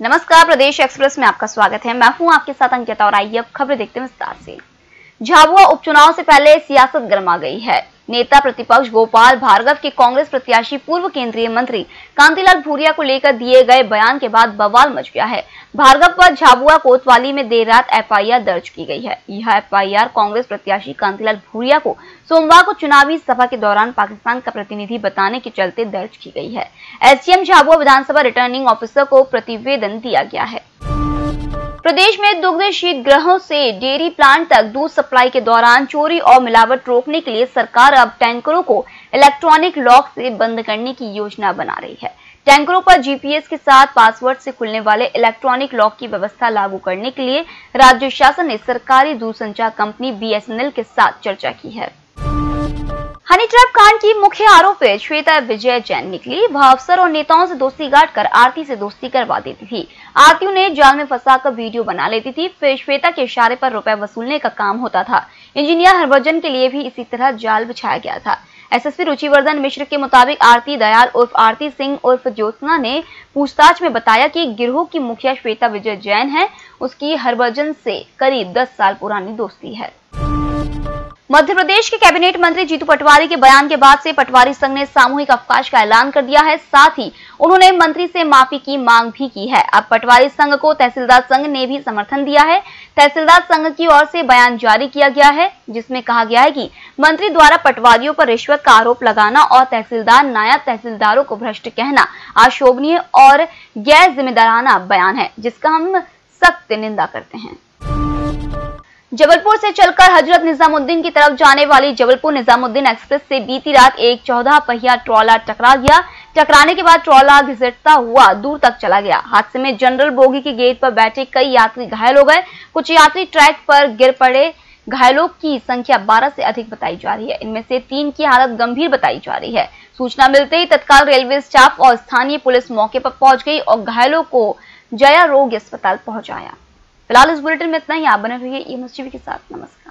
नमस्कार, प्रदेश एक्सप्रेस में आपका स्वागत है। मैं हूँ आपके साथ अंकिता और आइए अब खबरें देखते हैं विस्तार से। झाबुआ उपचुनाव से पहले सियासत गर्मा गई है। नेता प्रतिपक्ष गोपाल भार्गव के कांग्रेस प्रत्याशी पूर्व केंद्रीय मंत्री कांतिलाल भूरिया को लेकर दिए गए बयान के बाद बवाल मच गया है। भार्गव पर झाबुआ कोतवाली में देर रात एफआईआर दर्ज की गई है। यह एफआईआर कांग्रेस प्रत्याशी कांतिलाल भूरिया को सोमवार को चुनावी सभा के दौरान पाकिस्तान का प्रतिनिधि बताने के चलते दर्ज की गई है। एसडीएम झाबुआ विधानसभा रिटर्निंग ऑफिसर को प्रतिवेदन दिया गया है। प्रदेश में दुग्ध ग्रहों से डेयरी प्लांट तक दूध सप्लाई के दौरान चोरी और मिलावट रोकने के लिए सरकार अब टैंकरों को इलेक्ट्रॉनिक लॉक से बंद करने की योजना बना रही है। टैंकरों पर जीपीएस के साथ पासवर्ड से खुलने वाले इलेक्ट्रॉनिक लॉक की व्यवस्था लागू करने के लिए राज्य शासन ने सरकारी दूरसंचार कंपनी बीएसएनएल के साथ चर्चा की है। हनी ट्रैप कांड की मुख्य आरोपी श्वेता विजय जैन निकली। वह अफसर और नेताओं से दोस्ती गाट कर आरती से दोस्ती करवा देती थी। आरती उन्हें जाल में फंसाकर वीडियो बना लेती थी। फिर श्वेता के इशारे पर रुपए वसूलने का काम होता था। इंजीनियर हरभजन के लिए भी इसी तरह जाल बिछाया गया था। एसएसपी रुचिवर्धन मिश्र के मुताबिक आरती दयाल उर्फ़ आरती सिंह उर्फ़ ज्योत्ना ने पूछताछ में बताया कि गिरोह की मुखिया श्वेता विजय जैन है। उसकी हरभजन से करीब दस साल पुरानी दोस्ती है। मध्य प्रदेश के कैबिनेट मंत्री जीतू पटवारी के बयान के बाद से पटवारी संघ ने सामूहिक अवकाश का ऐलान कर दिया है। साथ ही उन्होंने मंत्री से माफ़ी की मांग भी की है। अब पटवारी संघ को तहसीलदार संघ ने भी समर्थन दिया है। तहसीलदार संघ की ओर से बयान जारी किया गया है, जिसमें कहा गया है कि मंत्री द्वारा पटवारियों पर रिश्वत का आरोप लगाना और तहसीलदार, नायब तहसीलदारों को भ्रष्ट कहना अशोभनीय और गैर जिम्मेदाराना बयान है, जिसका हम सख्त निंदा करते हैं। जबलपुर से चलकर हज़रत निजामुद्दीन की तरफ़ जाने वाली जबलपुर निजामुद्दीन एक्सप्रेस से बीती रात एक चौदह पहिया ट्रॉला टकरा गया। टकराने के बाद ट्रॉला घिसटता हुआ दूर तक चला गया। हादसे में जनरल बोगी के गेट पर बैठे कई यात्री घायल हो गए। कुछ यात्री ट्रैक पर गिर पड़े। घायलों की संख्या 12 से अधिक बताई जा रही है। इनमें से तीन की हालत गंभीर बताई जा रही है। सूचना मिलते ही तत्काल रेलवे स्टाफ और स्थानीय पुलिस मौके पर पहुँच गई और घायलों को जया रोग अस्पताल पहुँचाया। फ़िलहाल इस बुलेटिन में इतना ही। आप बने रहिए टीवी के साथ। नमस्कार।